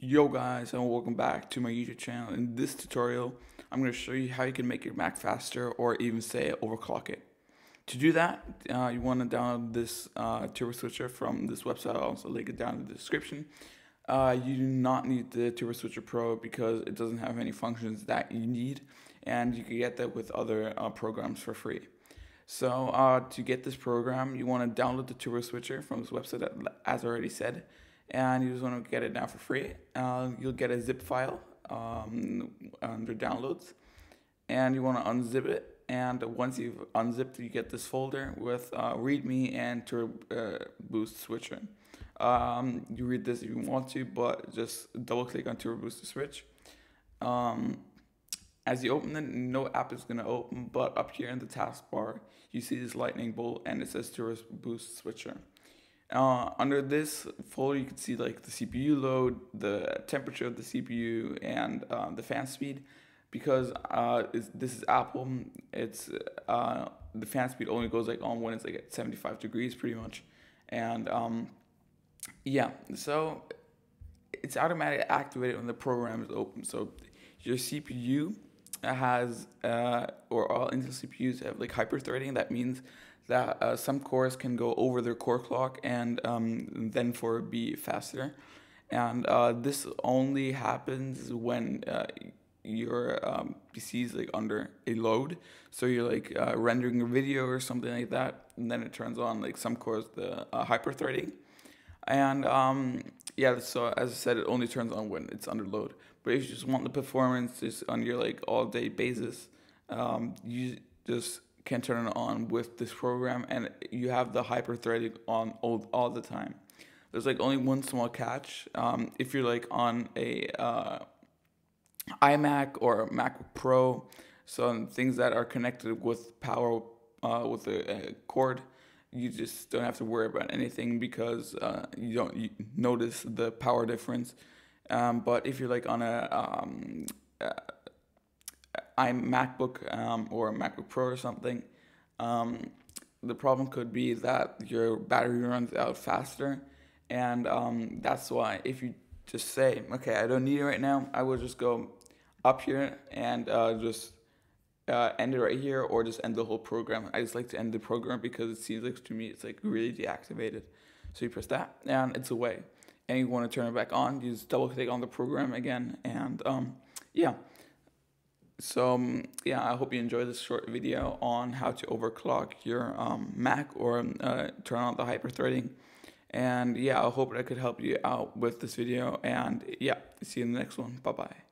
Yo guys and welcome back to my YouTube channel. In this tutorial, I'm going to show you how you can make your Mac faster or even say overclock it. To do that, uh, you want to download this uh, turbo switcher from this website. I'll also link it down in the description. Uh, you do not need the turbo switcher pro because it doesn't have any functions that you need and you can get that with other uh, programs for free. So uh, to get this program, you want to download the turbo switcher from this website as already said and you just want to get it down for free. Uh, you'll get a zip file um, under downloads, and you want to unzip it. And once you've unzipped, you get this folder with uh, README and Turbo uh, Boost Switcher. Um, you read this if you want to, but just double click on Turbo Boost Switcher. Um, as you open it, no app is going to open, but up here in the taskbar, you see this lightning bolt and it says Turbo Boost Switcher. Uh, under this folder, you can see like the CPU load, the temperature of the CPU, and uh, the fan speed. Because uh, this is Apple, it's uh, the fan speed only goes like on when it's like at 75 degrees, pretty much. And um, yeah, so it's automatically activated when the program is open. So your CPU has, uh, or all Intel CPUs have like hyperthreading. That means that uh, some cores can go over their core clock and um, then for be faster. And uh, this only happens when uh, your um, PC is like under a load. So you're like uh, rendering a video or something like that, and then it turns on like some cores the uh, hyperthreading. And um, yeah, so as I said, it only turns on when it's under load. But if you just want the performance just on your like all day basis, um, you just can turn it on with this program and you have the hyper-threading on all, all the time. There's like only one small catch. Um, if you're like on a uh, iMac or a Pro, so things that are connected with power uh, with a, a, cord, you just don't have to worry about anything because uh, you don't you notice the power difference. Um, but if you're like on a um, iMacBook um, or MacBook Pro or something, um, the problem could be that your battery runs out faster, and um, that's why if you just say, okay, I don't need it right now, I will just go up here and uh, just uh, end it right here or just end the whole program. I just like to end the program because it seems like to me it's like really deactivated. So you press that and it's away. And you want to turn it back on, you just double click on the program again and um, yeah. So um, yeah, I hope you enjoy this short video on how to overclock your um, Mac or uh, turn on the hyperthreading. And yeah, I hope I could help you out with this video. And yeah, see you in the next one. Bye bye.